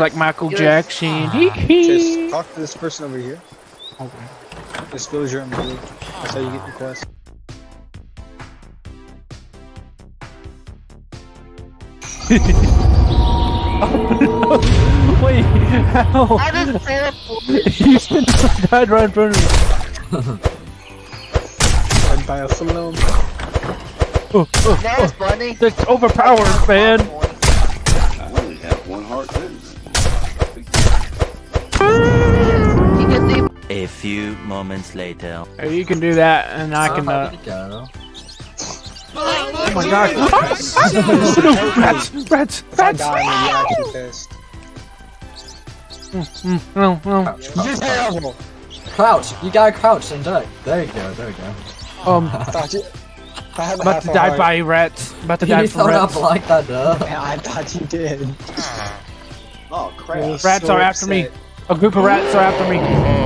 like Michael Yes. Jackson. Hee ah. hee. Just talk to this person over here. Okay. This villager in blue. That's how you get the quest. Wait, how? I just said Houston died right in front of me. I'd buy a balloon. Oh, oh, that's oh. funny. that's overpowered, man. I only have one heart too. A few moments later. Hey, You can do that, and I can. Uh, go. oh my god! rats! Rats! If Rats! die, I'm gonna be actually pissed. Mm, no, no. Crouch, You're crouch, crouch. you gotta crouch and duck. There you go, there you go. Um, I thought you. I have about to die heart. by rats. About to die You from thought rats. up like that, duh. Yeah, I thought you did. Oh crap! Rats are after me. A group of rats are after me.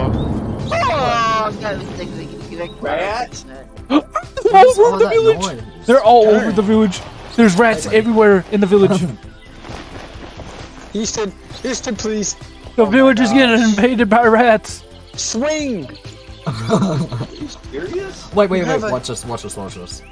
No, think we can get a all over the village. noise? They're all Turn. over the village. There's rats Hey, everywhere in the village. Houston, Houston, please The Oh my village is getting invaded by rats. swing. Serious? wait, wait, You wait, have a- watch this, watch this, watch this.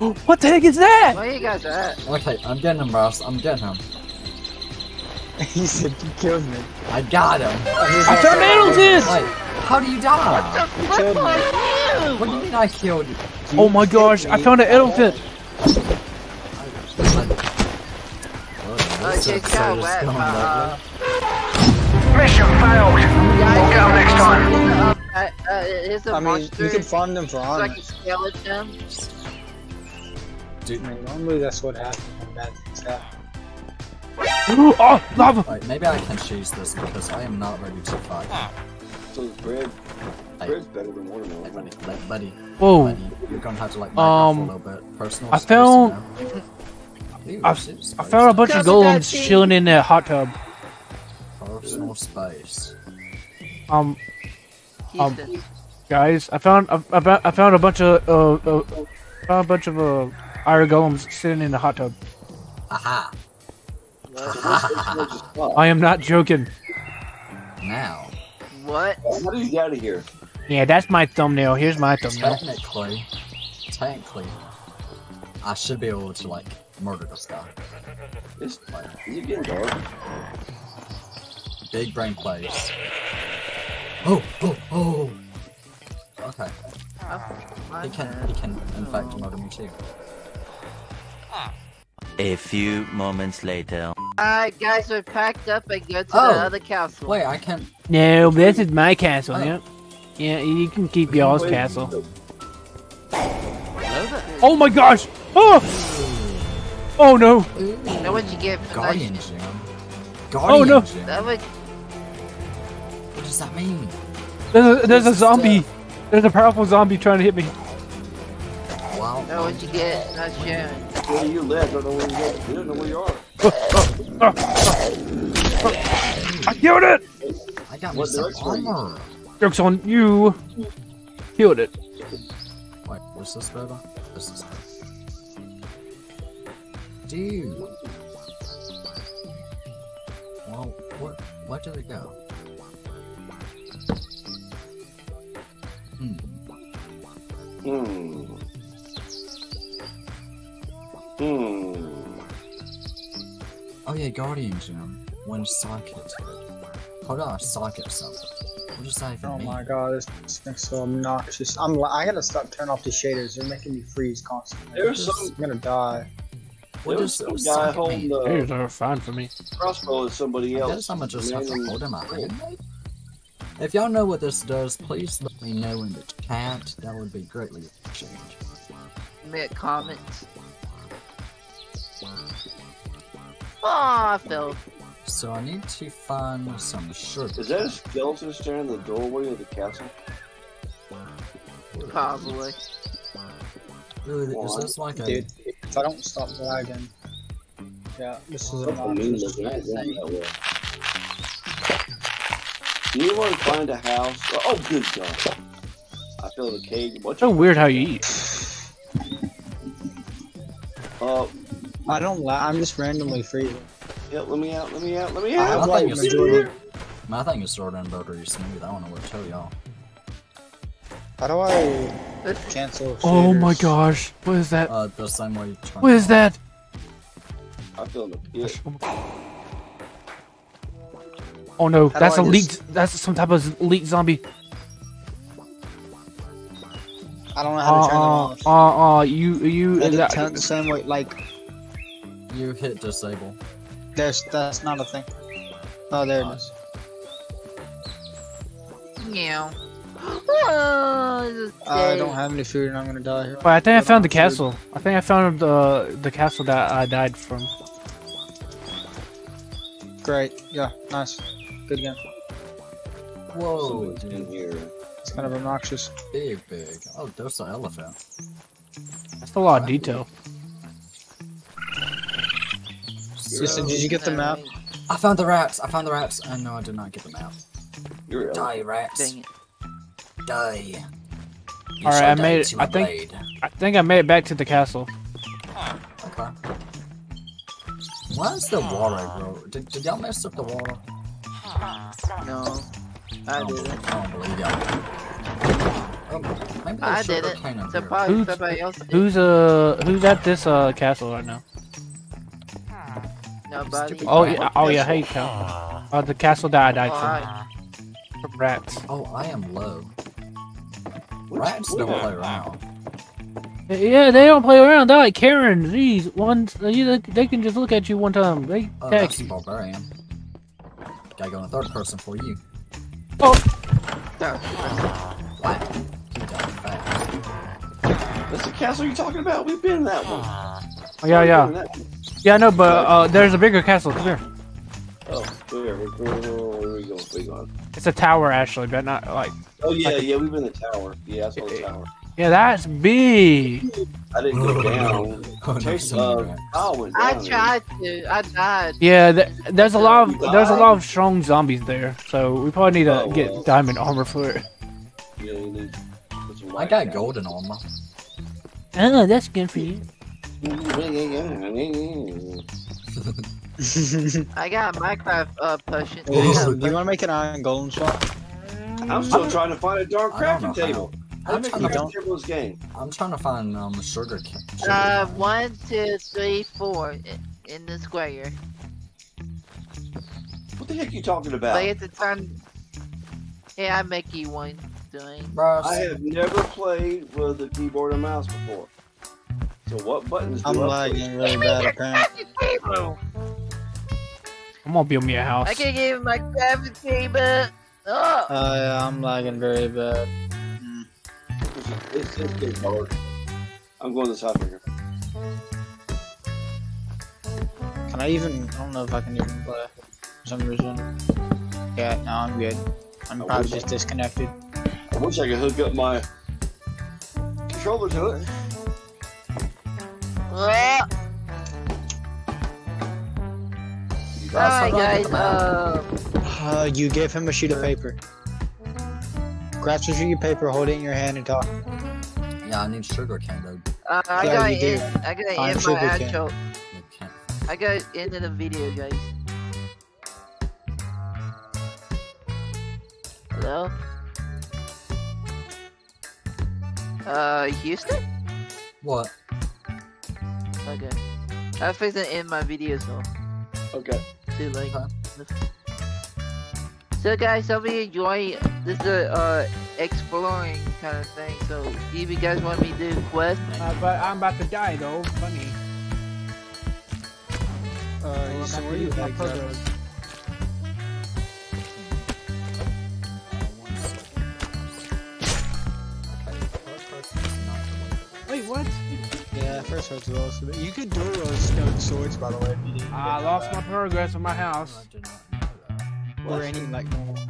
What the heck is that? Where you guys at? Okay, I'm getting him, Ross. I'm getting him. he said, you killed me. I got him. I found Adelton! Wait, how do you die? What killed me. are you? What do you mean I killed you? Oh my gosh, I found an elephant. This check episode out is wet. going Uh, Mission failed. yeah, We'll get 'em next time. Uh, uh, here's a I mean, monster. you can farm them for It's like honor. a skeleton. I mean, normally that's what happens when bad things happen. Oh, lava. Wait, maybe I can choose this because I am not ready to fight. So is bread? Hey, Bread's better than hey, watermelon. buddy, like, buddy, Whoa. buddy, you're gonna have to like back off Um, a little bit. Personal I found- you? Ooh, I, I found a bunch of Because of that golems chilling in that hot tub. personal space. Um, Um, guys, I found I, I found- I found a bunch of uh, uh found a bunch of uh iron golems sitting in the hot tub. Aha! I am not joking. Now, What? How do you get out of here? Yeah, that's my thumbnail. Here's my thumbnail. technically, technically, I should be able to like murder this guy. It's, is it getting dark? Big brain plays. Oh, oh, oh! Okay, oh, he can, he can in fact murder me too. A few moments later. Alright, guys, we're packed up and go to Oh. the other castle. Wait, I can't. No, this is my castle. Oh. Yeah, yeah, you can keep y'all's castle. Oh my gosh! Oh! Oh no! Know what you get Guardian Gem. Gym. Oh, Guardian no. Gym. That would What does that mean? There's a, there's a zombie. There's a powerful zombie trying to hit me. Wow. know what you get. Not sharing. Where you live? Don't know where you live. We don't know where you are. I killed it. I got me What some direction are you? armor. Jokes on you. Killed it. Wait, what's this better? This is better. Dude. Well, what? Where did it go? Hmm. Hmm. Hmm. Oh yeah, Guardian Gym. When Psychic. Hold on, Psychic something. What does that even Oh mean? my god, this thing's so obnoxious. I'm. li- I gotta stop turning off the shaders. They're making me freeze constantly. There's I'm gonna die. What there does was some guy Psychic holding mean? These the are fine for me. crossbow as somebody I else. guess I'ma just have to hold him out. If y'all know what this does, please let me know in the chat. That would be greatly appreciated. Make comments. Aw, I fell. So I need to find some sugar. Is that a skeleton standing in the doorway of the castle? Probably. Ooh, is this like a? Dude, if I don't stop lagging. Yeah, this is Something mean obnoxious. looking. I ain't going that way. Find a house? Oh, good God. I feel the cage. What's So weird how you eat. Uh, I don't la- I'm just randomly freezing. help, let me out, let me out, let me I out. have I like think it's majority. Man, I think it's sort of embroidery smooth. I don't know what to tell y'all. How do I cancel? Oh my gosh. What is that? Uh, the same way you turn What it is on. that? I feel the pit. Oh no, How do that's I a just- leaked. That's some type of leaked zombie. I don't know how to turn them Uh, off. uh, uh, you, you. I did that- turn the same way. Like You hit disable. there's that's not a thing. Oh, there it is. Yeah. I don't have any food and I'm gonna die here. Wait, I think I found the castle. I think I found the the castle that I died from. Great. Yeah. Nice. Good game. Whoa, Someone's in dude. here. It's kind of obnoxious. Big, big. Oh, there's the elephant. That's a lot of detail. Listen, did you get the map? I found the rats. I found the rats. And no, I did not get the map. You're. Die, rats. Dang it. Die. You Alright, I made it. to I a think- blade. I think I made it back to the castle. Okay. Why is the water, bro? Did, did y'all mess up the water? No. I don't didn't. I don't believe y'all. Oh, I didn't. cane in So probably Who's- somebody else did. Who's uh who's at this uh castle right now? Nobody. Oh yeah, oh yeah, hey Cal. Uh, the castle that I died Alright. from. From rats. Oh, I am low. Rats don't play around. Yeah, they don't play around. They're like Karen. These ones, they, they can just look at you one time. They Oh, attack that's you. barbarian. Gotta go in third person for you. Sorry. What? You died fast. That's the castle you're talking about? We've been in that one. Oh, yeah, We've been yeah, in that one. yeah. No, but uh, there's a bigger castle. Come here. Oh, where, where, where, where are we going? Where we going? It's a tower actually, but not like. Oh, yeah, yeah, we've been in the tower. Yeah, I saw the tower. Yeah, that's big. I didn't go down. Oh, no, Chase, so many uh, rats. Went down. I there. tried to. I died. Yeah, th- there's a lot of You there's a lot of strong zombies there, so we probably need to Oh, get diamond armor for it. Yeah, you need to I light got down. golden armor. Oh, that's good for you. I got a Minecraft uh potion. Hey, listen, do you want to make an iron golem swap? I'm still trying to find a darn I don't know crafting table. How I'm to make trying to- crafting table this game? I'm trying to find um sugar cane. sugar Uh, cane. one, two, three, four in the square. What the heck are you talking about? But you have to turn. Yeah, I make you one. Doing. I have never played with a keyboard and mouse before. So what buttons do I'm I push? lagging really bad apparently. I'm gonna build me a house. I can give my crafting table. Oh, Uh, yeah, I'm lagging very bad. It's, it's getting hard. I'm going this high finger. Can I even? I don't know if I can even play for some reason. Yeah, no, I'm good. I'm I probably wish I- just disconnected. I wish I could hook up my controller to it. Oh. Alright, guys. Uh, Uh, you gave him a sheet of paper. Grab a sheet of paper, hold it in your hand, and talk. yeah, I need sugar cane though. uh, I Yeah, got you do. in. I got Find in my sugar cane. actual. You can't. I got into the video, guys. Hello? Uh, Houston? What? Okay. I fixed it in my video, so Okay. to like. Okay. So guys, I hope you enjoy. This is a uh exploring kind of thing. So if you guys want me to do quest, Uh, but I'm about to die though. Funny. Uh, Houston, where are you at? Wait, what? Yeah, first hurts well. So you could dual those stone swords, by the way, if you didn't. I lost my progress with my house. Or any like normal.